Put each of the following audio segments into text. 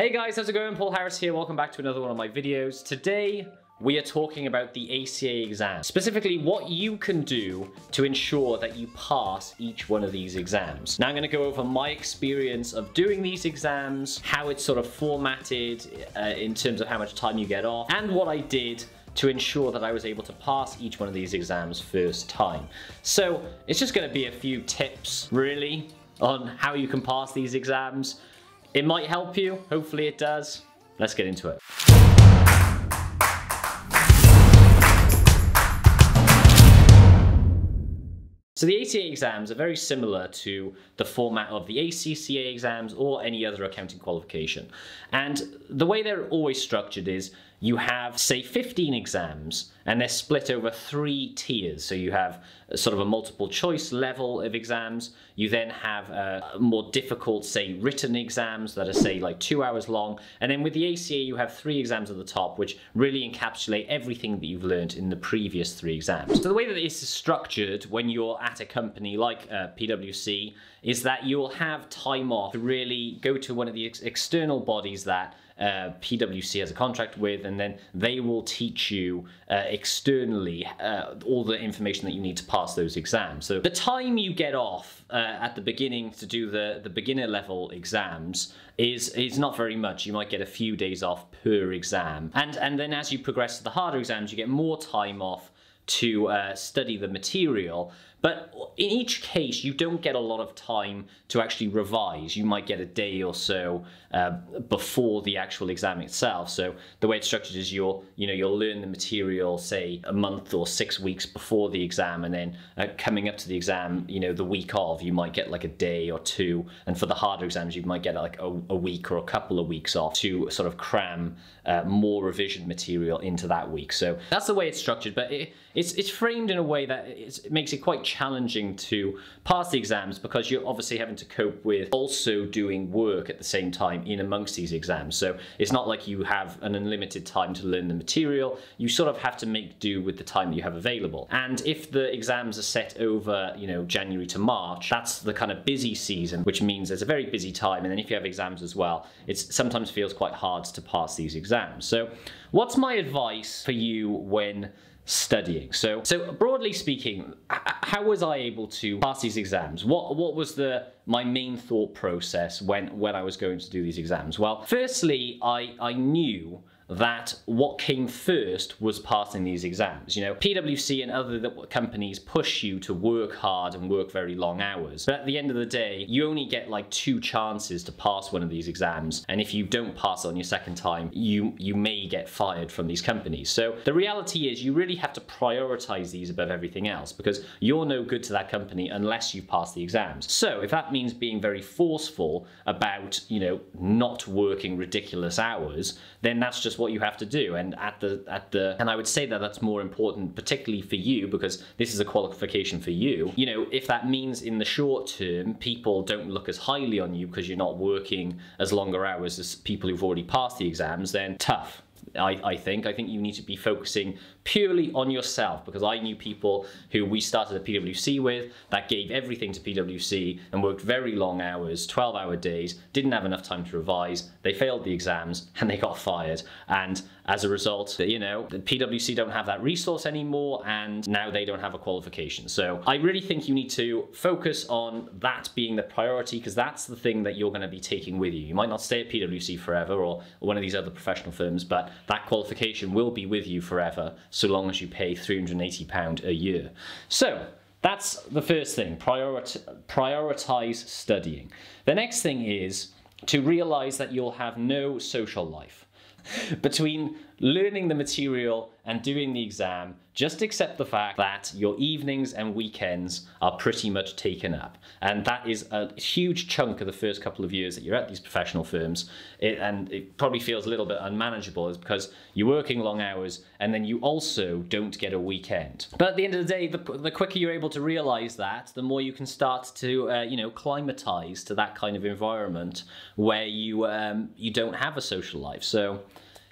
Hey guys, how's it going? Paul Harris here. Welcome back to another one of my videos. Today, we are talking about the ACA exam. Specifically, what you can do to ensure that you pass each one of these exams. Now I'm gonna go over my experience of doing these exams, how it's sort of formatted uh, in terms of how much time you get off, and what I did to ensure that I was able to pass each one of these exams first time. So it's just gonna be a few tips, really, on how you can pass these exams. It might help you, hopefully it does. Let's get into it. So the ACA exams are very similar to the format of the ACCA exams or any other accounting qualification. And the way they're always structured is you have, say, 15 exams, and they're split over three tiers. So you have sort of a multiple choice level of exams. You then have uh, more difficult, say, written exams that are, say, like two hours long. And then with the ACA, you have three exams at the top, which really encapsulate everything that you've learned in the previous three exams. So the way that this is structured when you're at a company like uh, PwC is that you'll have time off to really go to one of the ex external bodies that uh, PwC has a contract with, and then they will teach you uh, externally uh, all the information that you need to pass those exams. So the time you get off uh, at the beginning to do the, the beginner level exams is is not very much. You might get a few days off per exam, and and then as you progress to the harder exams, you get more time off to uh, study the material. But in each case, you don't get a lot of time to actually revise. You might get a day or so uh, before the actual exam itself. So the way it's structured is you'll, you know, you'll learn the material, say, a month or six weeks before the exam, and then uh, coming up to the exam, you know, the week of, you might get like a day or two. And for the harder exams, you might get like a, a week or a couple of weeks off to sort of cram uh, more revision material into that week. So that's the way it's structured, but it, it's, it's framed in a way that it makes it quite challenging to pass the exams because you're obviously having to cope with also doing work at the same time in amongst these exams. So it's not like you have an unlimited time to learn the material. You sort of have to make do with the time that you have available. And if the exams are set over, you know, January to March, that's the kind of busy season, which means there's a very busy time. And then if you have exams as well, it sometimes feels quite hard to pass these exams. So what's my advice for you when studying. So, so broadly speaking, how was I able to pass these exams? What what was the my main thought process when when I was going to do these exams? Well, firstly, I I knew that what came first was passing these exams. You know, PwC and other companies push you to work hard and work very long hours. But at the end of the day, you only get like two chances to pass one of these exams. And if you don't pass on your second time, you, you may get fired from these companies. So the reality is you really have to prioritize these above everything else because you're no good to that company unless you pass the exams. So if that means being very forceful about, you know, not working ridiculous hours, then that's just what you have to do. And at the at the and I would say that that's more important, particularly for you, because this is a qualification for you. You know, if that means in the short term people don't look as highly on you because you're not working as longer hours as people who've already passed the exams, then tough. I, I, think. I think you need to be focusing purely on yourself because I knew people who we started at PwC with that gave everything to PwC and worked very long hours, 12 hour days, didn't have enough time to revise, they failed the exams and they got fired. And as a result, you know, the PwC don't have that resource anymore and now they don't have a qualification. So I really think you need to focus on that being the priority because that's the thing that you're going to be taking with you. You might not stay at PwC forever or one of these other professional firms, but that qualification will be with you forever so long as you pay £380 a year. So that's the first thing, prioritize studying. The next thing is to realize that you'll have no social life. Between learning the material and doing the exam, just accept the fact that your evenings and weekends are pretty much taken up. And that is a huge chunk of the first couple of years that you're at these professional firms. It, and it probably feels a little bit unmanageable is because you're working long hours and then you also don't get a weekend. But at the end of the day, the, the quicker you're able to realize that, the more you can start to, uh, you know, climatize to that kind of environment where you, um, you don't have a social life. So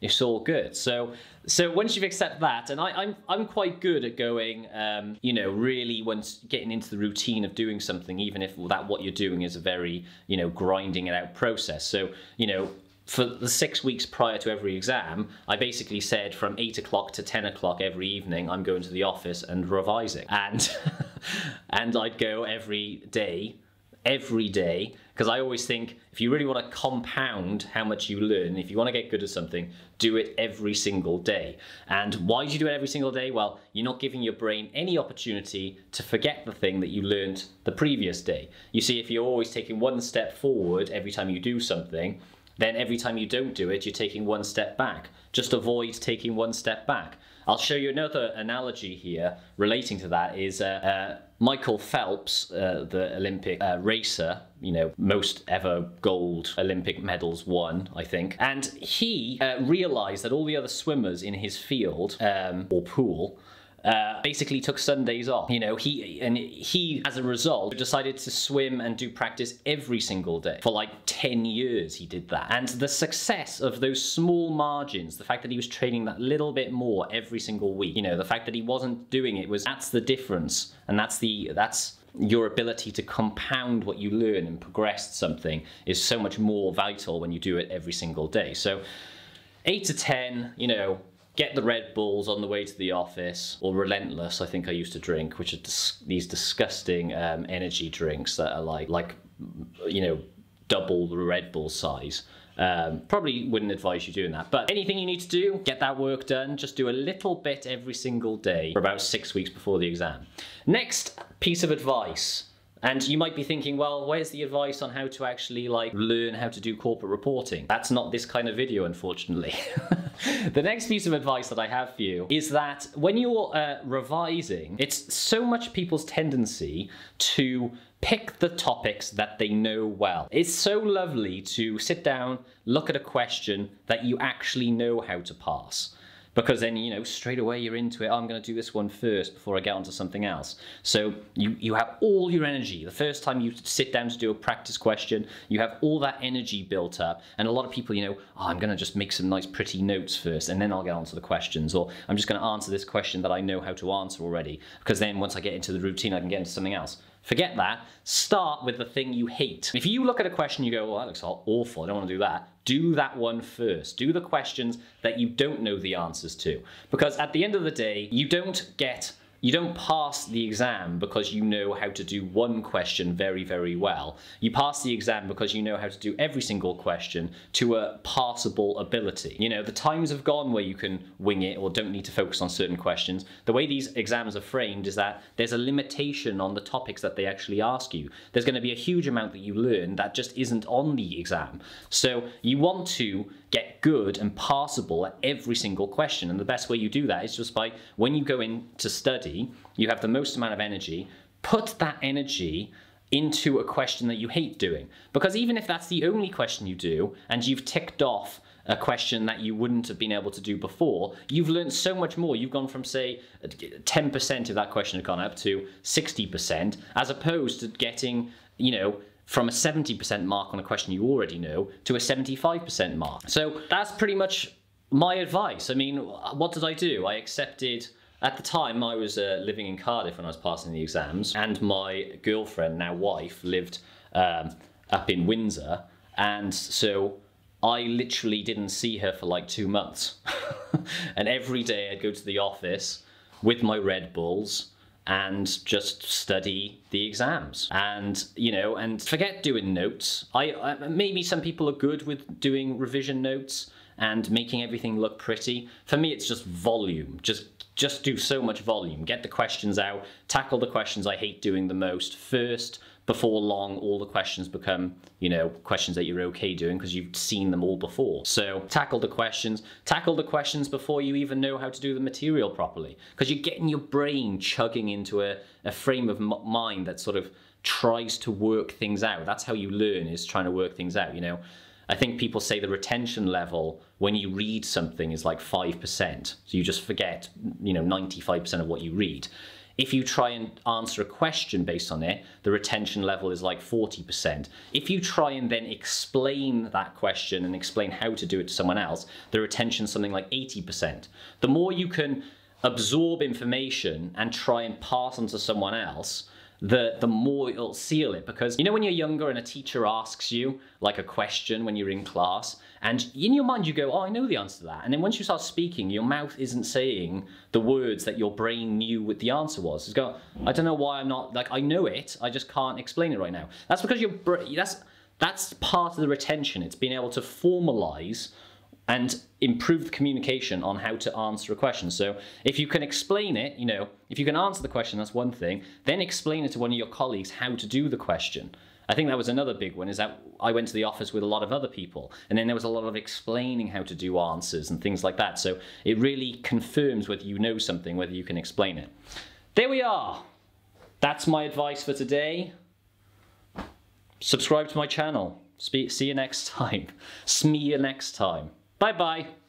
it's all good. So so once you've accepted that, and I, am I'm, I'm quite good at going, um, you know, really once getting into the routine of doing something, even if that what you're doing is a very you know grinding it out process. So you know for the six weeks prior to every exam, I basically said from eight o'clock to ten o'clock every evening, I'm going to the office and revising, and and I'd go every day, every day, because I always think if you really want to compound how much you learn, if you want to get good at something, do it every single day. And why do you do it every single day? Well, you're not giving your brain any opportunity to forget the thing that you learned the previous day. You see, if you're always taking one step forward every time you do something then every time you don't do it, you're taking one step back. Just avoid taking one step back. I'll show you another analogy here relating to that is uh, uh, Michael Phelps, uh, the Olympic uh, racer, you know, most ever gold Olympic medals won, I think. And he uh, realized that all the other swimmers in his field um, or pool uh, basically took Sundays off. You know, he and he, as a result, decided to swim and do practice every single day for like 10 years. He did that, and the success of those small margins, the fact that he was training that little bit more every single week, you know, the fact that he wasn't doing it was that's the difference, and that's the that's your ability to compound what you learn and progress something is so much more vital when you do it every single day. So, eight to ten, you know, get the Red Bulls on the way to the office, or Relentless, I think I used to drink, which are dis- these disgusting um, energy drinks that are like, like, you know, double the Red Bull size. Um, probably wouldn't advise you doing that. But anything you need to do, get that work done. Just do a little bit every single day for about six weeks before the exam. Next piece of advice and you might be thinking, well, where's the advice on how to actually like learn how to do corporate reporting? That's not this kind of video, unfortunately. the next piece of advice that I have for you is that when you're uh, revising, it's so much people's tendency to pick the topics that they know well. It's so lovely to sit down, look at a question that you actually know how to pass because then you know straight away you're into it oh, i'm going to do this one first before i get onto something else so you you have all your energy the first time you sit down to do a practice question you have all that energy built up and a lot of people you know oh, i'm going to just make some nice pretty notes first and then i'll get onto the questions or i'm just going to answer this question that i know how to answer already because then once i get into the routine i can get into something else Forget that. Start with the thing you hate. If you look at a question, you go, well, that looks awful. I don't want to do that. Do that one first. Do the questions that you don't know the answers to. Because at the end of the day, you don't get you don't pass the exam because you know how to do one question very, very well. You pass the exam because you know how to do every single question to a passable ability. You know, the times have gone where you can wing it or don't need to focus on certain questions. The way these exams are framed is that there's a limitation on the topics that they actually ask you. There's going to be a huge amount that you learn that just isn't on the exam. So you want to get good and passable at every single question. And the best way you do that is just by when you go in to study, you have the most amount of energy, put that energy into a question that you hate doing. Because even if that's the only question you do and you've ticked off a question that you wouldn't have been able to do before, you've learned so much more. You've gone from, say, 10% of that question had gone up to 60%, as opposed to getting, you know, from a 70% mark on a question you already know to a 75% mark. So that's pretty much my advice. I mean, what did I do? I accepted. At the time, I was uh, living in Cardiff when I was passing the exams, and my girlfriend, now wife, lived um, up in Windsor, and so I literally didn't see her for like two months. and every day I'd go to the office with my Red Bulls and just study the exams. And you know and forget doing notes. I, I, maybe some people are good with doing revision notes and making everything look pretty. For me it's just volume just just do so much volume. Get the questions out tackle the questions i hate doing the most first before long all the questions become you know questions that you're okay doing because you've seen them all before. So tackle the questions tackle the questions before you even know how to do the material properly because you're getting your brain chugging into a, a frame of mind that sort of tries to work things out. That's how you learn is trying to work things out you know I think people say the retention level when you read something is like 5%. So you just forget, you know, 95% of what you read. If you try and answer a question based on it, the retention level is like 40%. If you try and then explain that question and explain how to do it to someone else, the retention is something like 80%. The more you can absorb information and try and pass on to someone else, the the more it'll seal it. Because you know when you're younger and a teacher asks you like a question when you're in class and in your mind you go oh i know the answer to that. And then once you start speaking your mouth isn't saying the words that your brain knew what the answer was. It's go i don't know why i'm not like i know it i just can't explain it right now. That's because your brain that's that's part of the retention. It's being able to formalize and improve the communication on how to answer a question. So if you can explain it, you know, if you can answer the question, that's one thing. Then explain it to one of your colleagues how to do the question. I think that was another big one is that I went to the office with a lot of other people and then there was a lot of explaining how to do answers and things like that. So it really confirms whether you know something, whether you can explain it. There we are. That's my advice for today. Subscribe to my channel. See you next time. See you next time. Bye bye.